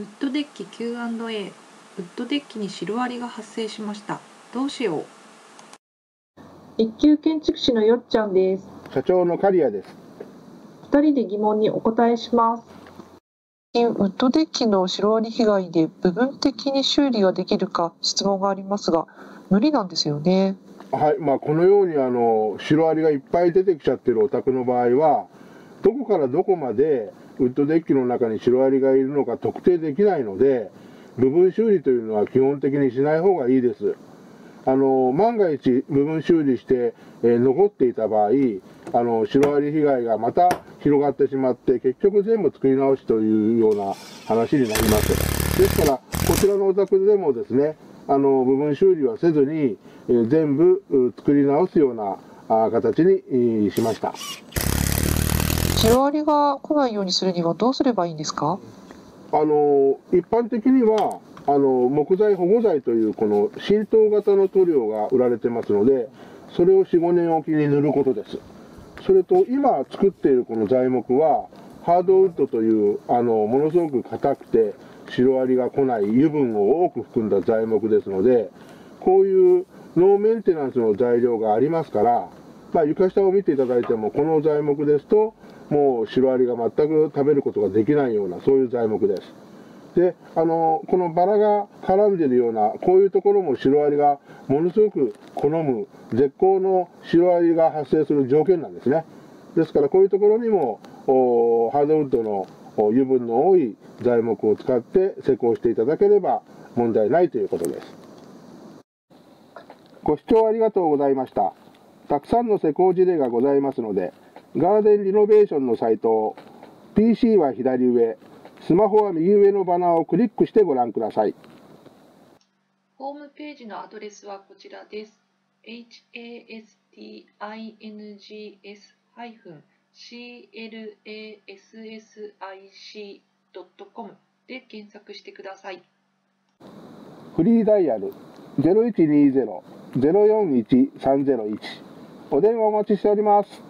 ウッドデッキ Q&A ウッドデッキにシロアリが発生しました。どうしよう。一級建築士のよっちゃんです。社長の刈谷です。二人で疑問にお答えします。ウッドデッキのシロアリ被害で部分的に修理ができるか質問がありますが無理なんですよね。はい、まあこのようにあのシロアリがいっぱい出てきちゃってるお宅の場合は、どこからどこまでウッドデッキの中にシロアリがいるのか特定できないので、部分修理というのは基本的にしない方がいいです。あの万が一部分修理して、えー残っていた場合あのシロアリ被害がまた広がってしまって結局全部作り直しというような話になりますですからこちらのお宅でもですねあの部分修理はせずに、えー全部作り直すようなあ形にしましたシロアリが来ないようにするにはどうすればいいんですか？あの一般的にはあの木材保護材というこの浸透型の塗料が売られてますのでそれを45年おきに塗ることです。それと今作っているこの材木はハードウッドというあのものすごく硬くてシロアリが来ない油分を多く含んだ材木ですのでこういうノーメンテナンスの材料がありますから、まあ、床下を見ていただいてもこの材木ですともうシロアリが全く食べることができないようなそういう材木です。であのこのバラが絡んでいるようなこういうところもシロアリがものすごく好む絶好のシロアリが発生する条件なんですね。ですからこういうところにもおハードウッドのお油分の多い材木を使って施工していただければ問題ないということです。ご視聴ありがとうございました。たくさんの施工事例がございますのでガーデンリノベーションのサイトを PC は左上スマホは右上のバナーをクリックしてご覧くださいホームページのアドレスはこちらです。hastings-classic.com で検索してください。フリーダイヤル0120-041-301お電話お待ちしております